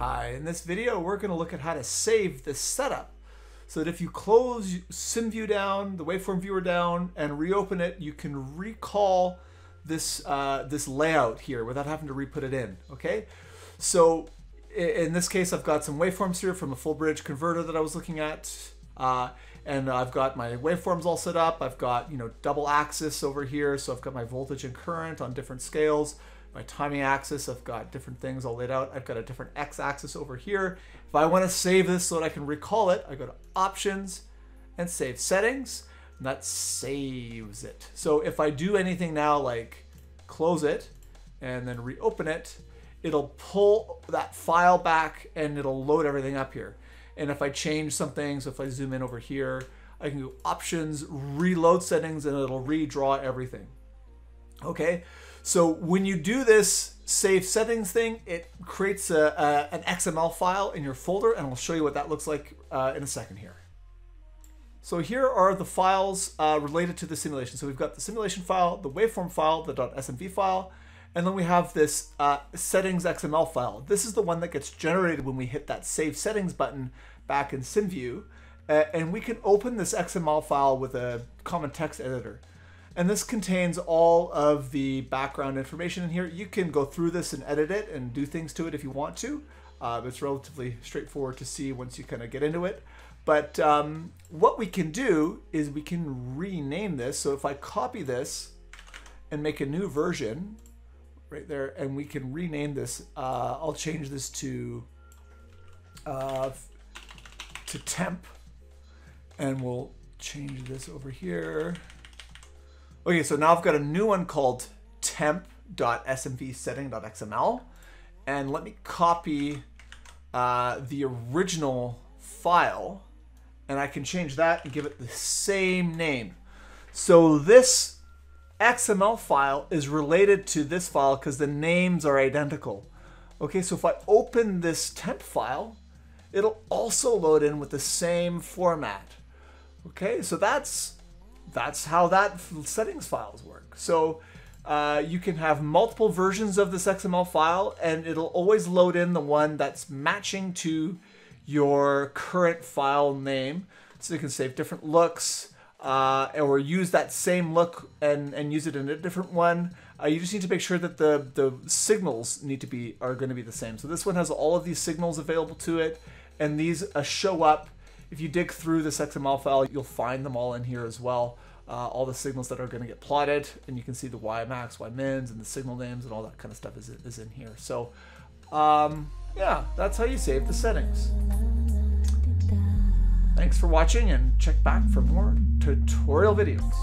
Hi, in this video we're going to look at how to save this setup so that if you close SimView down, the waveform viewer down, and reopen it, you can recall this, uh, this layout here without having to re-put it in, okay? So in this case I've got some waveforms here from a full bridge converter that I was looking at. Uh, and I've got my waveforms all set up. I've got, you know, double axis over here. So I've got my voltage and current on different scales my timing axis, I've got different things all laid out. I've got a different x-axis over here. If I want to save this so that I can recall it, I go to Options and Save Settings, and that saves it. So if I do anything now, like close it and then reopen it, it'll pull that file back and it'll load everything up here. And if I change something, so if I zoom in over here, I can go Options, Reload Settings, and it'll redraw everything. Okay, so when you do this save settings thing, it creates a, a, an XML file in your folder, and I'll show you what that looks like uh, in a second here. So here are the files uh, related to the simulation. So we've got the simulation file, the waveform file, the .smv file, and then we have this uh, settings XML file. This is the one that gets generated when we hit that save settings button back in SimView. Uh, and we can open this XML file with a common text editor. And this contains all of the background information in here. You can go through this and edit it and do things to it if you want to. Uh, it's relatively straightforward to see once you kind of get into it. But um, what we can do is we can rename this. So if I copy this and make a new version right there, and we can rename this, uh, I'll change this to uh, to temp, and we'll change this over here. Okay, so now I've got a new one called temp.smvsetting.xml. And let me copy uh, the original file. And I can change that and give it the same name. So this XML file is related to this file because the names are identical. Okay, so if I open this temp file, it'll also load in with the same format. Okay, so that's that's how that settings files work. So uh, you can have multiple versions of this XML file and it'll always load in the one that's matching to your current file name. So you can save different looks uh, or use that same look and, and use it in a different one. Uh, you just need to make sure that the, the signals need to be are going to be the same. So this one has all of these signals available to it and these uh, show up if you dig through this XML file, you'll find them all in here as well. Uh, all the signals that are going to get plotted, and you can see the Y max, Y mins, and the signal names, and all that kind of stuff is, is in here. So, um, yeah, that's how you save the settings. Thanks for watching, and check back for more tutorial videos.